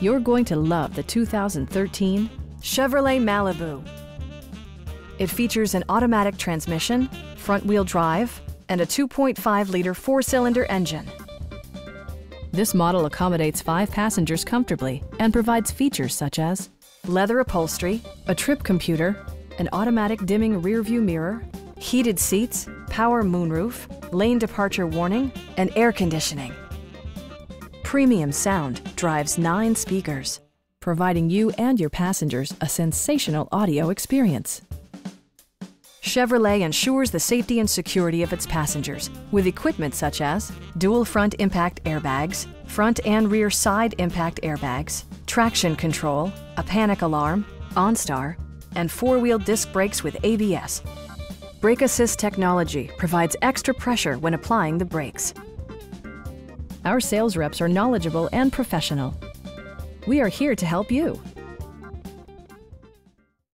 You're going to love the 2013 Chevrolet Malibu. It features an automatic transmission, front-wheel drive, and a 2.5-liter four-cylinder engine. This model accommodates five passengers comfortably and provides features such as leather upholstery, a trip computer, an automatic dimming rearview mirror, heated seats, power moonroof, lane departure warning, and air conditioning. Premium sound drives nine speakers, providing you and your passengers a sensational audio experience. Chevrolet ensures the safety and security of its passengers with equipment such as dual front impact airbags, front and rear side impact airbags, traction control, a panic alarm, OnStar, and four-wheel disc brakes with ABS. Brake Assist technology provides extra pressure when applying the brakes. Our sales reps are knowledgeable and professional. We are here to help you.